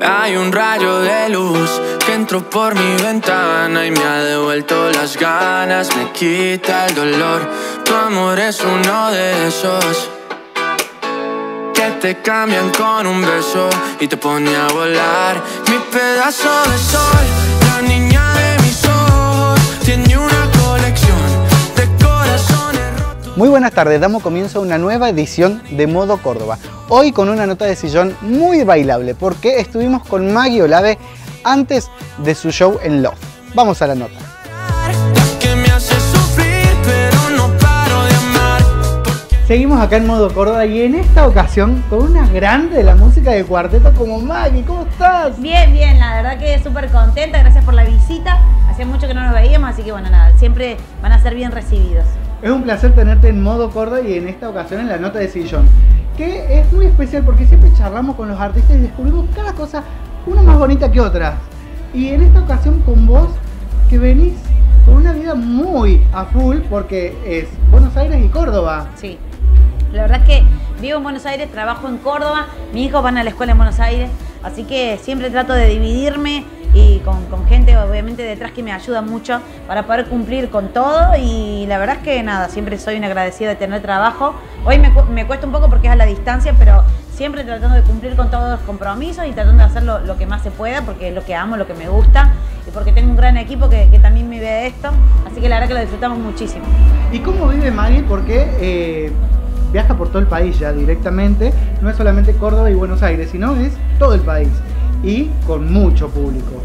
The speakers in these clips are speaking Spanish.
Hay un rayo de luz que entró por mi ventana y me ha devuelto las ganas, me quita el dolor. Tu amor es uno de esos que te cambian con un beso y te pone a volar. Mi pedazo de sol, la niña Muy buenas tardes, damos comienzo a una nueva edición de Modo Córdoba. Hoy con una nota de sillón muy bailable porque estuvimos con Maggie Olave antes de su show en Love. Vamos a la nota. Seguimos acá en Modo Córdoba y en esta ocasión con una grande de la música de cuarteto como Maggie. ¿Cómo estás? Bien, bien, la verdad que súper contenta, gracias por la visita. Hacía mucho que no nos veíamos, así que bueno, nada, siempre van a ser bien recibidos. Es un placer tenerte en Modo Córdoba y en esta ocasión en la nota de sillón. Que es muy especial porque siempre charlamos con los artistas y descubrimos cada cosa, una más bonita que otra. Y en esta ocasión con vos, que venís con una vida muy a full porque es Buenos Aires y Córdoba. Sí, la verdad es que vivo en Buenos Aires, trabajo en Córdoba, mis hijos van a la escuela en Buenos Aires, así que siempre trato de dividirme y con, gente obviamente detrás que me ayuda mucho para poder cumplir con todo y la verdad es que nada, siempre soy una agradecida de tener trabajo. Hoy me, cu- me cuesta un poco porque es a la distancia, pero siempre tratando de cumplir con todos los compromisos y tratando de hacer lo, que más se pueda porque es lo que amo, lo que me gusta y porque tengo un gran equipo que, también me ve esto, así que la verdad que lo disfrutamos muchísimo. ¿Y cómo vive Maggie? Porque eh, viaja por todo el país ya directamente. No es solamente Córdoba y Buenos Aires, sino es todo el país. Y con mucho público.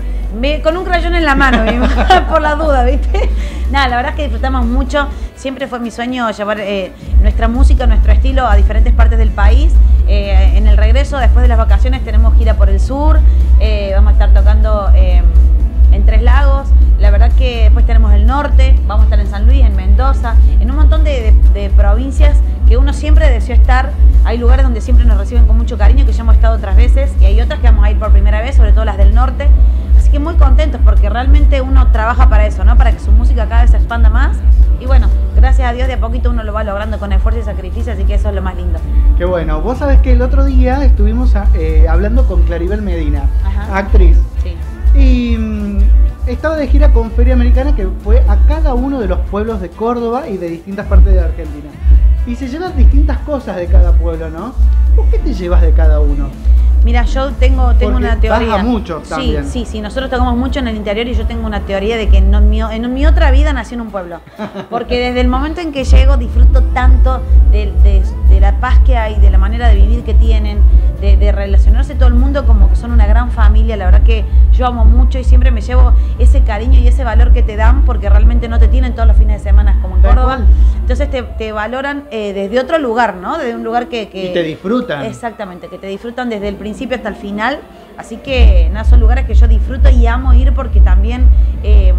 Con un crayón en la mano, por la duda, ¿viste? Nada, la verdad es que disfrutamos mucho. Siempre fue mi sueño llevar eh, nuestra música, nuestro estilo a diferentes partes del país. Eh, en el regreso, después de las vacaciones, tenemos gira por el sur. Eh, vamos a estar tocando eh, en Tres Lagos. La verdad que después tenemos el norte. Vamos a estar en San Luis, en Mendoza, en un montón de- de provincias que uno siempre deseó estar. Hay lugares donde siempre nos reciben con mucho cariño, que ya hemos estado otras veces, y hay otras que vamos a ir por primera vez, sobre todo las del norte. Así que muy contentos porque realmente uno trabaja para eso, ¿no? Para que su música cada vez se expanda más. Y bueno, gracias a Dios de a poquito uno lo va logrando con esfuerzo y sacrificio, así que eso es lo más lindo. Qué bueno. Vos sabés que el otro día estuvimos a- eh, hablando con Claribel Medina, Ajá. actriz. Sí. Y mm, estaba de gira con Feria Americana que fue a cada uno de los pueblos de Córdoba y de distintas partes de Argentina. Y se llevan distintas cosas de cada pueblo, ¿no? ¿Vos qué te llevas de cada uno? Mira, yo tengo, tengo Porque una teoría. vas a muchos también. Sí, sí, sí. Nosotros tocamos mucho en el interior y yo tengo una teoría de que en, mi, en mi otra vida nací en un pueblo. Porque desde el momento en que llego disfruto tanto de, de- de la paz que hay, de la manera de vivir que tienen, de, de relacionarse todo el mundo como que son una gran familia. La verdad que yo amo mucho y siempre me llevo ese cariño y ese valor que te dan porque realmente no te tienen todos los fines de semana como en Córdoba. Entonces te, te valoran eh, desde otro lugar, ¿no? Desde un lugar que... que Y te disfrutan. Exactamente, que te disfrutan desde el principio hasta el final. Así que nada, son lugares que yo disfruto y amo ir porque también eh,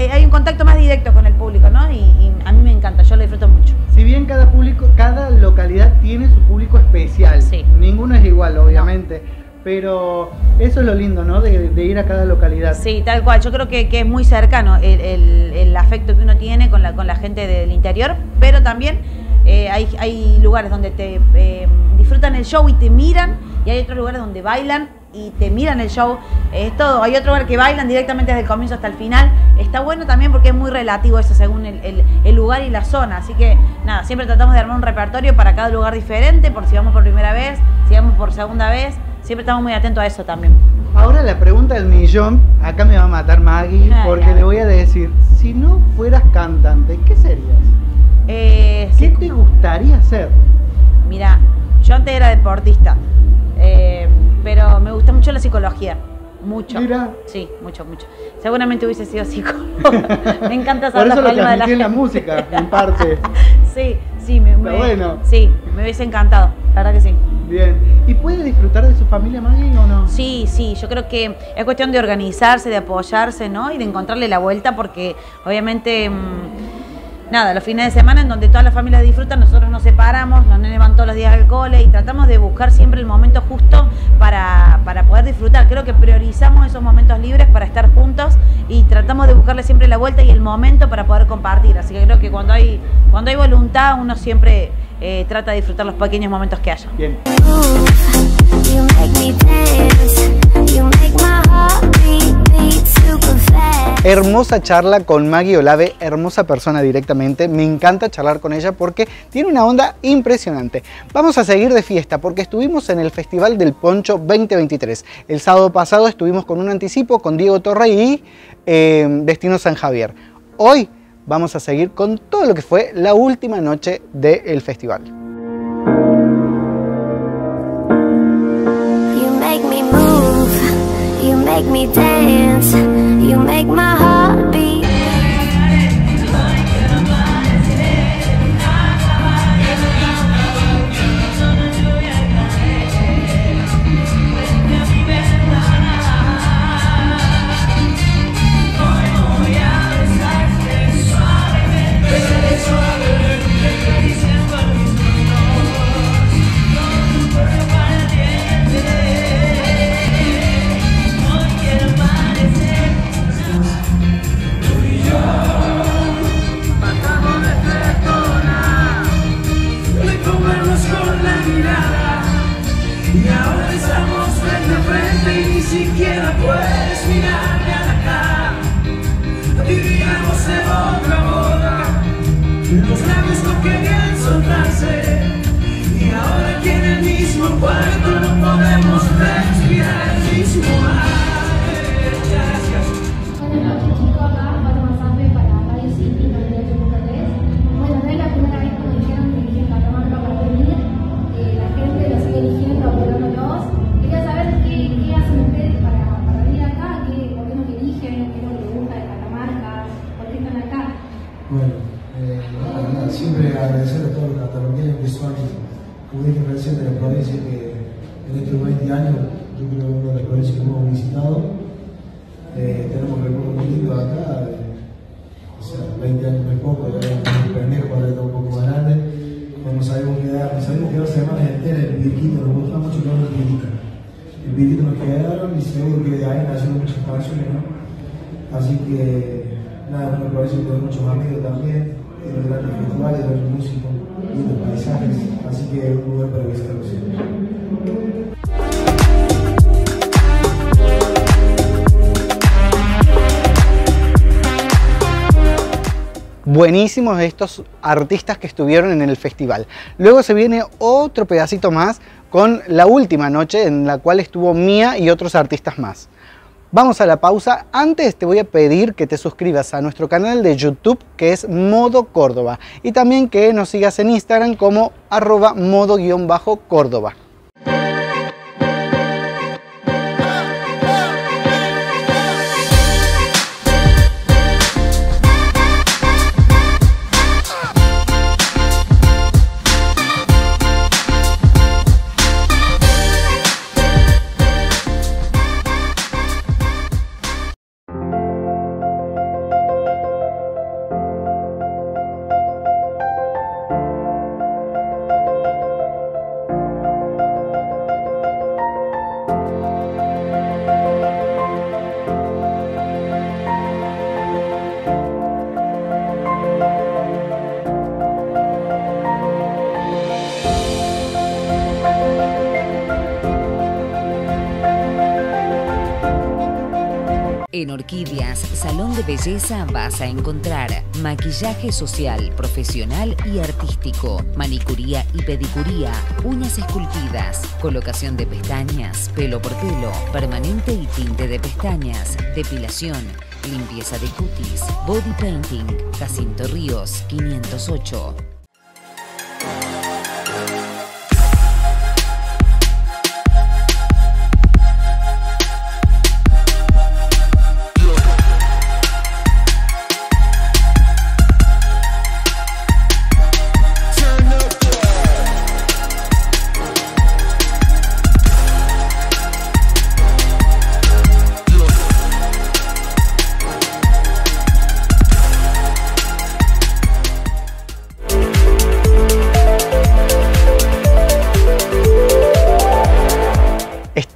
eh, hay un contacto más directo con el público, ¿no? Y, y a mí me encanta, yo lo disfruto mucho. Si bien cada público, cada localidad tiene su público especial, Sí. ninguno es igual, obviamente, pero eso es lo lindo, ¿no? De, de ir a cada localidad. Sí, tal cual. Yo creo que, que es muy cercano el, el- el afecto que uno tiene con la, con la gente del interior, pero también eh, hay, hay lugares donde te eh, disfrutan el show y te miran, y hay otros lugares donde bailan y te miran el show. Es todo. Hay otro lugar que bailan directamente desde el comienzo hasta el final. Está bueno también porque es muy relativo eso según el, el- el lugar y la zona. Así que nada, siempre tratamos de armar un repertorio para cada lugar diferente, por si vamos por primera vez, si vamos por segunda vez. Siempre estamos muy atentos a eso también. Ahora la pregunta del millón, acá me va a matar Maggie, porque le voy a decir, si no fueras cantante, ¿qué serías? Eh, ¿Qué sí, te gustaría ser? Mira, yo antes era deportista, pero me gusta mucho la psicología. Mucho. Mira. Sí, mucho, mucho. Seguramente hubiese sido psicóloga. me encanta saber Por eso los lo de la en la gente. música, en parte. Sí, sí, me, me- bueno. sí, me hubiese encantado. La verdad que sí. Bien. ¿Y puede disfrutar de su familia Maggie o no? Sí, sí, yo creo que es cuestión de organizarse, de apoyarse, ¿no? Y de encontrarle la vuelta porque obviamente, mm, nada, los fines de semana en donde todas las familias disfrutan, nosotros nos separamos, los nenes van todos los días al cole y tratamos de buscar siempre el momento justo para, para poder disfrutar. Creo que priorizamos esos momentos libres para estar juntos y tratamos de buscarle siempre la vuelta y el momento para poder compartir. Así que creo que cuando hay, cuando hay voluntad uno siempre eh, trata de disfrutar los pequeños momentos que haya. Bien. You Hermosa charla con Maggie Olave, hermosa persona directamente. Me encanta charlar con ella porque tiene una onda impresionante. Vamos a seguir de fiesta porque estuvimos en el Festival del Poncho 2023. El sábado pasado estuvimos con un anticipo con Diego Torre y eh, Destino San Javier. Hoy vamos a seguir con todo lo que fue la última noche del festival. Make me dance, you make my heart beat. Los 20 años no es poco, ya era un un poco más grande. Cuando sabíamos quedar, sabíamos quedar semanas enteras en el Piquito, nos gustaba mucho quedar en el Piquito. Nos quedaron y seguro que de ahí nacieron muchas canciones, ¿no? Así que, nada, bueno, por eso tengo muchos amigos también, tiene grandes festivales, grandes músicos, lindos paisajes, así que es un lugar para visitarlo siempre. Buenísimos estos artistas que estuvieron en el festival. Luego se viene otro pedacito más con la última noche en la cual estuvo Mía y otros artistas más. Vamos a la pausa. Antes te voy a pedir que te suscribas a nuestro canal de YouTube que es Modo Córdoba y también que nos sigas en Instagram como arroba modo-córdoba. En Orquídeas, Salón de Belleza vas a encontrar. Maquillaje social, profesional y artístico, manicuría y pedicuría, uñas esculpidas, colocación de pestañas, pelo por pelo, permanente y tinte de pestañas, depilación, limpieza de cutis, body painting, Jacinto Ríos 508.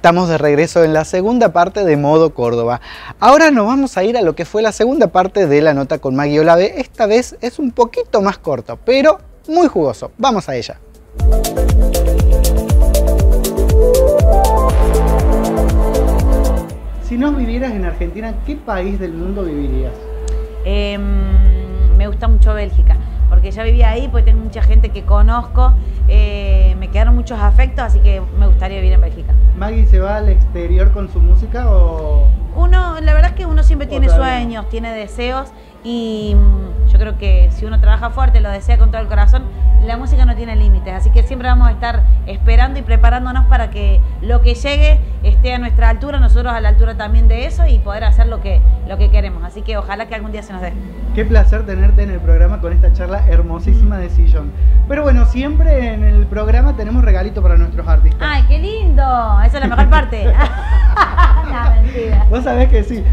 Estamos de regreso en la segunda parte de Modo Córdoba. Ahora nos vamos a ir a lo que fue la segunda parte de la nota con Maggie Olave. Esta vez es un poquito más corto, pero muy jugoso. Vamos a ella. Si no vivieras en Argentina, ¿en qué país del mundo vivirías? Em, me gusta mucho Bélgica, porque ya vivía ahí, porque tengo mucha gente que conozco, eh, me quedaron muchos afectos, así que me gustaría vivir en Bélgica. ¿Maggie se va al exterior con su música o...? Uno, la verdad es que uno siempre tiene sueños, tiene deseos y mm, yo creo que si uno trabaja fuerte, lo desea con todo el corazón, la música no tiene límites, así que siempre vamos a estar esperando y preparándonos para que lo que llegue esté a nuestra altura, nosotros a la altura también de eso y poder hacer lo que, lo que queremos. Así que ojalá que algún día se nos dé. Qué placer tenerte en el programa con esta charla hermosísima de Sillón. Pero bueno, siempre en el programa tenemos regalito para nuestros artistas. ¡Ay, qué lindo! Esa es la mejor parte. no, mentira. Vos sabés que sí.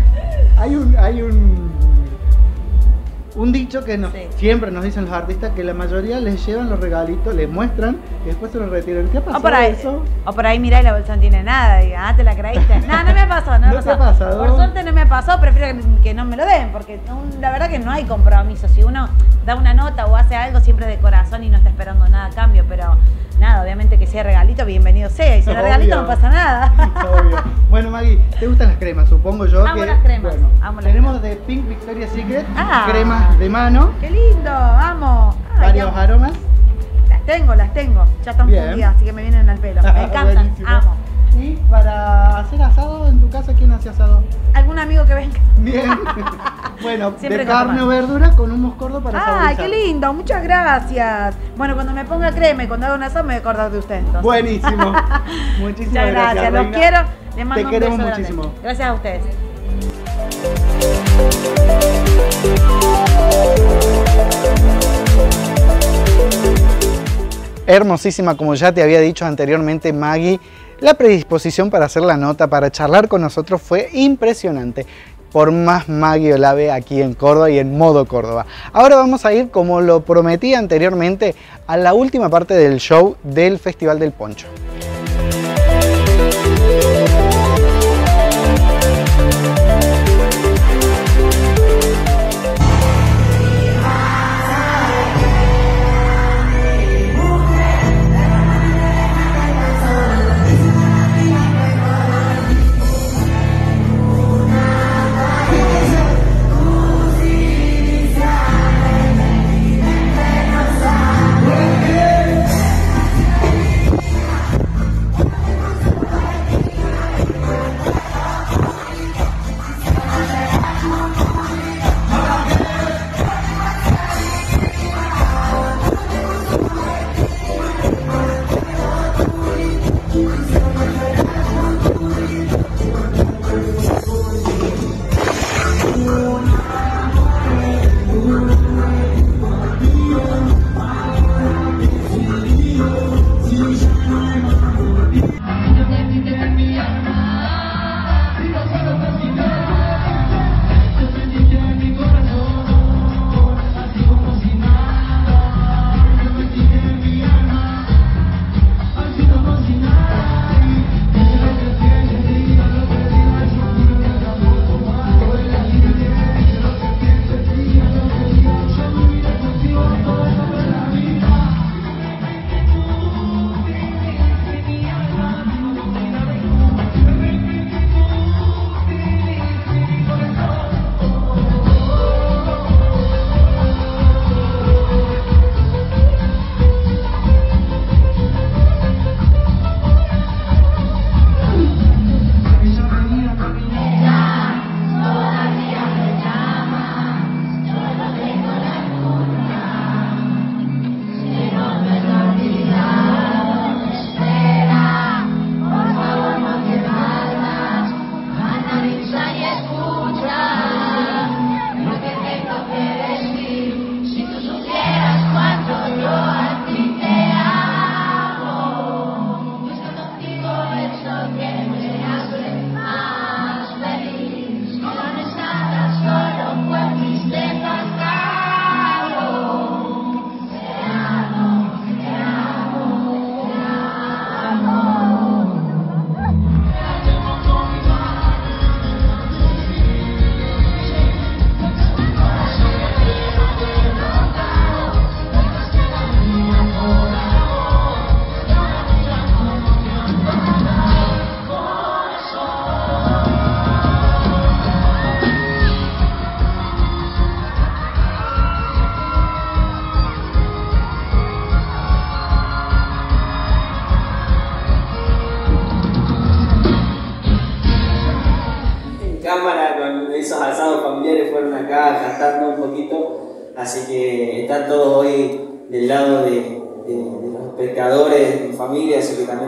Hay un, hay un, un dicho que nos- Sí. siempre nos dicen los artistas que la mayoría les llevan los regalitos, les muestran y después se los retiran. ¿Qué ha O por ahí, eso? o por ahí mirá y la bolsa no tiene nada, y ah, te la creíste. No, no me ha pasado, no, me ¿No pasado? Por suerte no me pasó, prefiero que, no me lo den, porque la verdad que no hay compromiso. Si uno da una nota o hace algo siempre de corazón y no está esperando nada a cambio, pero nada, obviamente que sea regalito, bienvenido sea. Y si no Obvio. regalito no pasa nada. Obvio. Bueno, Maggie, ¿te gustan las cremas? Supongo yo Amo que. las cremas, Bueno, amo las tenemos de Pink Victoria's Secret Ah. cremas de mano, ¡Qué lindo! ¡Vamos! Ay, varios amo. aromas. Las tengo, las tengo. Ya están fundidas, así que me vienen al pelo. Me encantan, Buenísimo. amo. Y para hacer asado en tu casa, ¿quién hace asado? ¿Algún amigo que venga? Bien. bueno, Siempre de carne o verdura con un moscordo para ¡Ay, saborizar. qué lindo! Muchas gracias. Bueno, cuando me ponga crema y cuando haga un asado me voy a acordar de usted. entonces. Buenísimo. Muchísimas Muchas gracias, los quiero. Les mando Te un queremos beso grande. muchísimo. Gracias a ustedes. Hermosísima, como ya te había dicho anteriormente, Maggie. La predisposición para hacer la nota, para charlar con nosotros fue impresionante. Por más Maggie Olave aquí en Córdoba y en modo Córdoba. Ahora vamos a ir, como lo prometí anteriormente, a la última parte del show del Festival del Poncho.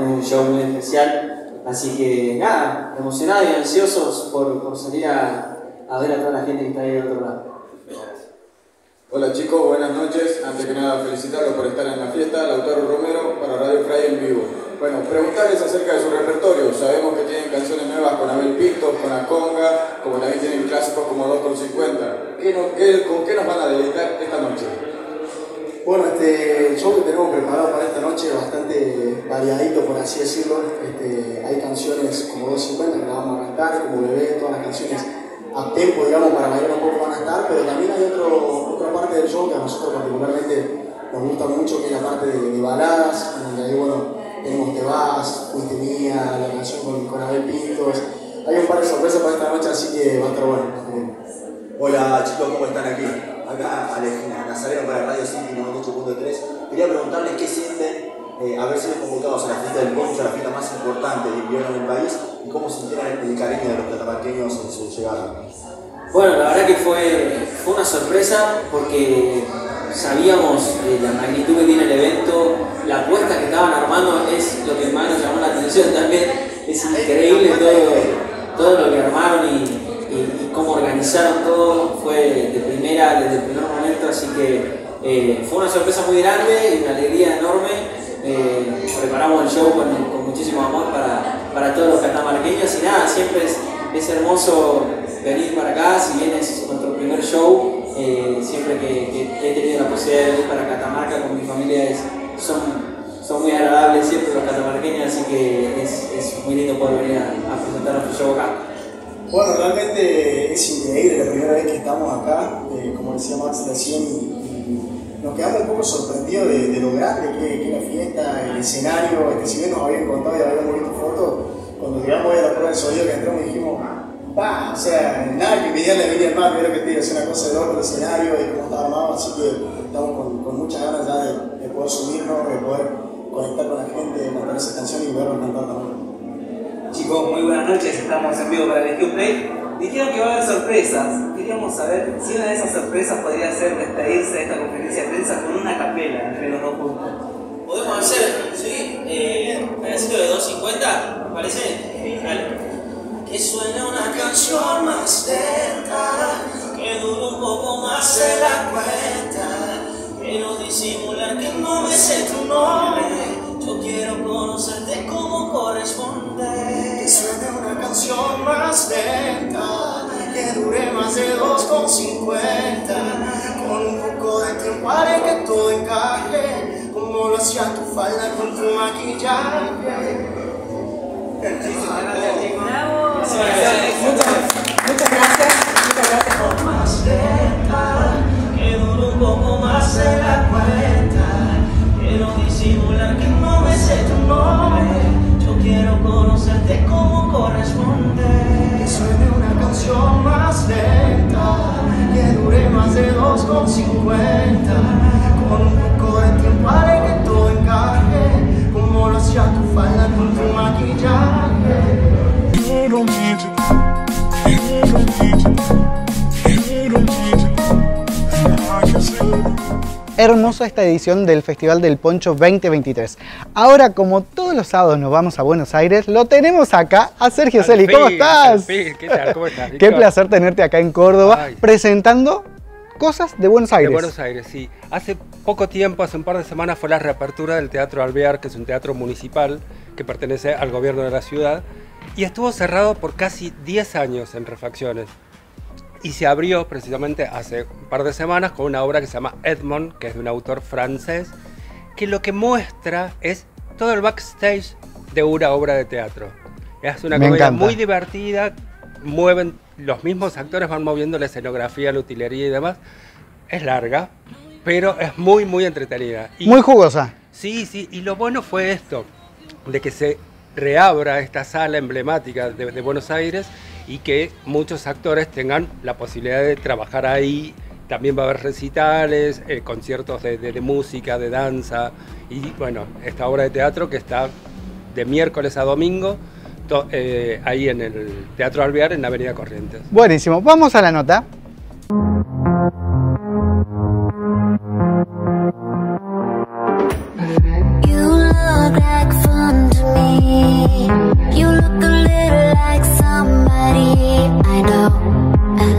Un show muy especial. Así que nada, emocionados y ansiosos por, salir a, ver a toda la gente que está ahí del otro lado. Hola chicos, buenas noches. Antes que nada, felicitarlos por estar en la fiesta. Lautaro Romero para Radio Fray en vivo. Bueno, preguntarles acerca de su repertorio. Sabemos que tienen canciones nuevas con Abel Pinto, con Aconga, como también tienen clásicos como 2,50. ¿Qué no- qué- ¿Con qué nos van a dedicar esta noche? Bueno, este, show que tenemos preparado para esta noche es bastante variadito, por así decirlo. Este, hay canciones como 250 que las vamos a cantar, como Bebé, todas las canciones a tempo, digamos, para bailar un poco van a estar, pero también hay otro, otra parte del show que a nosotros particularmente nos gusta mucho, que es la parte de, baladas, donde ahí, bueno, tenemos Te vas, Fuiste mía, la canción con, con Abel Pintos. Hay un par de sorpresas para esta noche, así que va a estar bueno. Hola chicos, ¿cómo están aquí? Acá Alejandra Nazareno para Radio City 98.3. Quería preguntarles qué sienten eh, haber sido convocados a la fiesta del poncho, la fiesta más importante de invierno del país, y cómo sintieron el cariño de los catamarqueños en su llegada. Bueno, la verdad que fue, fue una sorpresa porque sabíamos eh, la magnitud que tiene el evento, la apuesta que estaban armando es lo que más nos llamó la atención también, es increíble todo, todo lo que armaron y, y- cómo organizaron todo, fue de primera, desde el primer momento, así que eh, fue una sorpresa muy grande y una alegría enorme. Eh, preparamos el show con, muchísimo amor para, para todos los catamarqueños y nada, siempre es, es hermoso venir para acá, si bien es nuestro primer show, eh, siempre que, que he tenido la posibilidad de venir para Catamarca con mi familia es- son, son muy agradables siempre los catamarqueños, así que es, es muy lindo poder venir a, a presentar nuestro show acá. Bueno, realmente es increíble la primera vez que estamos acá, eh, como decía Max recién, y, y nos quedamos un poco sorprendidos de, de lo grande que, es la fiesta, el escenario, este, si bien nos habían contado y habíamos visto fotos, cuando llegamos a la prueba de sonido que entramos dijimos, ¡pah! O sea, nada que envidiarle a Emilia al mar, mira que te es una cosa de el escenario y cómo está armado, así que estamos con, muchas ganas ya de, de poder subirnos, de poder conectar con la gente, de cantar esa canción y verlos cantar también. Chicos, muy buenas noches, estamos en vivo para el Play. Dijeron que va a haber sorpresas. Queríamos saber si una de esas sorpresas podría ser despedirse de esta conferencia de prensa con una capela entre los dos juntos. Podemos hacer, sí, eh, pedacito de 250, ¿me parece? Dale. Que suene una canción más lenta, que dure un poco más de la cuenta. Quiero disimular que no me sé tu nombre, 70 que dure más de 2,50 con un poco de tiempo haré que todo encaje como lo hacía tu falda con tu maquillaje. El muchas, gracias. Muchas gracias. Por más lenta que dure un poco más de la cuenta. Pero disimula que no me sé tu nombre. Yo quiero conocerte como corresponde. Suene una canción más lenta, que dure más de 2,50, con un poco de tiempo haré que todo encaje, como lo hacía tu falda con tu maquillaje. Hermosa esta edición del Festival del Poncho 2023. Ahora, como todos los sábados nos vamos a Buenos Aires, lo tenemos acá a Sergio Al Celi. ¿Cómo estás? fin. ¿Qué tal? ¿Cómo estás? Qué placer tenerte acá en Córdoba Ay. presentando cosas de Buenos Aires. De Buenos Aires, sí. Hace poco tiempo, hace un par de semanas, fue la reapertura del Teatro Alvear, que es un teatro municipal que pertenece al gobierno de la ciudad, y estuvo cerrado por casi 10 años en refacciones. Y se abrió precisamente hace un par de semanas con una obra que se llama Edmond, que es de un autor francés, que lo que muestra es todo el backstage de una obra de teatro. Es una Me comedia encanta. muy divertida, mueven, los mismos actores van moviendo la escenografía, la utilería y demás. Es larga, pero es muy, muy entretenida. Y- Muy jugosa. Sí, sí, y lo bueno fue esto, de que se reabra esta sala emblemática de, de Buenos Aires y que muchos actores tengan la posibilidad de trabajar ahí. También va a haber recitales, eh, conciertos de, de- música, de danza y bueno, esta obra de teatro que está de miércoles a domingo eh, ahí en el Teatro Alvear, en la Avenida Corrientes. Buenísimo, vamos a la nota.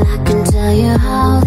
I can tell you how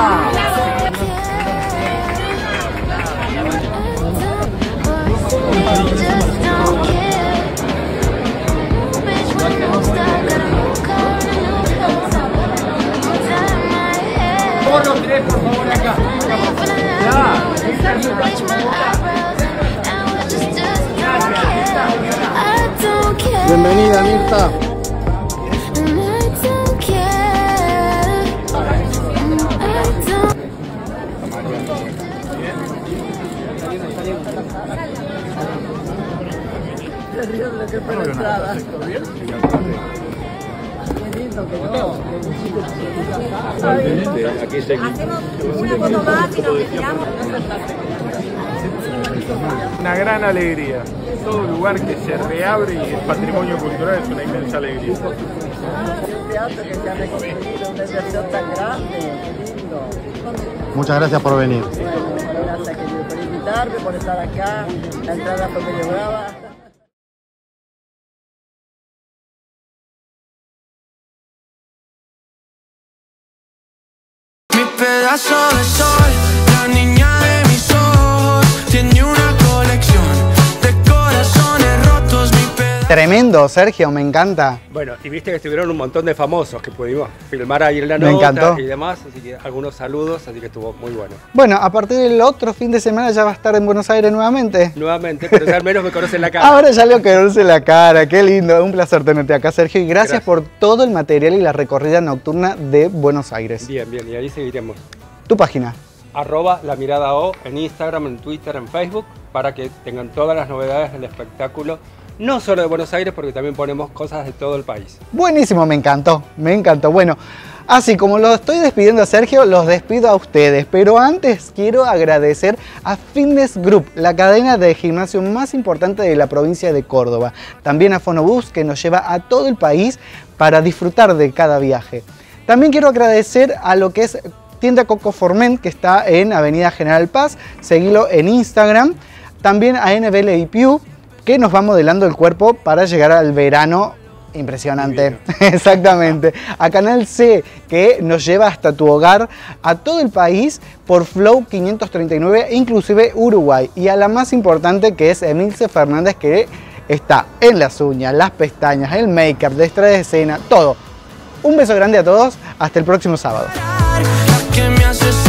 Todos. Bienvenida, Mirta. Que entrada. Hacemos una foto más y nos retiramos. Una gran alegría. Todo lugar que se reabre y el patrimonio cultural es una inmensa alegría. Un teatro que se ha reconstruido, una inversión tan grande. Qué lindo. Muchas gracias por venir. Bueno, gracias querido por invitarme, por estar acá. La entrada fue medio brava. Pedazo de sol, la niña de mis ojos, tiene una colección de corazones rotos. Mi pedazo. Tremendo, Sergio, me encanta. Bueno, y viste que estuvieron un montón de famosos que pudimos filmar ahí en la Me nota encantó. y demás, así que algunos saludos, así que estuvo muy bueno. Bueno, a partir del otro fin de semana ya va a estar en Buenos Aires nuevamente. Nuevamente, pero ya al menos me conocen la cara. Ahora ya le conoce la cara, qué lindo, un placer tenerte acá, Sergio, y gracias, Gracias. por todo el material y la recorrida nocturna de Buenos Aires. Bien, bien, y ahí seguiremos. Tu página. Arroba la mirada O en Instagram, en Twitter, en Facebook, para que tengan todas las novedades del espectáculo, no solo de Buenos Aires, porque también ponemos cosas de todo el país. Buenísimo, me encantó, me encantó. Bueno, así como lo estoy despidiendo a Sergio, los despido a ustedes. Pero antes quiero agradecer a Fitness Group, la cadena de gimnasio más importante de la provincia de Córdoba. También a Fonobus, que nos lleva a todo el país para disfrutar de cada viaje. También quiero agradecer a lo que es Tienda Coco Forment, que está en Avenida General Paz. Seguilo en Instagram. También a NBL que nos va modelando el cuerpo para llegar al verano Impresionante, exactamente. A Canal C, que nos lleva hasta tu hogar, a todo el país por Flow 539, inclusive Uruguay. Y a la más importante que es Emilce Fernández, que está en las uñas, las pestañas, el make-up, detrás de escena, todo. Un beso grande a todos, hasta el próximo sábado. Que me haces